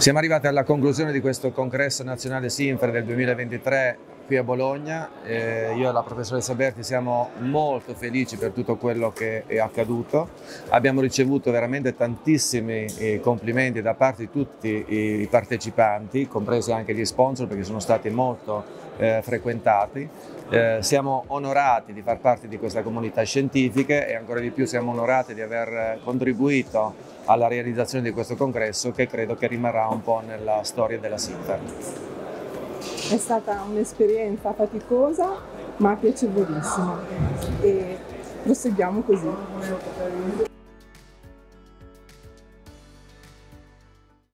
Siamo arrivati alla conclusione di questo congresso nazionale Sinfer del 2023 qui a Bologna. Eh, io e la professoressa Berti siamo molto felici per tutto quello che è accaduto. Abbiamo ricevuto veramente tantissimi eh, complimenti da parte di tutti i partecipanti, compresi anche gli sponsor perché sono stati molto eh, frequentati. Eh, siamo onorati di far parte di questa comunità scientifica e ancora di più siamo onorati di aver contribuito alla realizzazione di questo congresso che credo che rimarrà un po' nella storia della Sinter. È stata un'esperienza faticosa ma piacevolissima e proseguiamo così.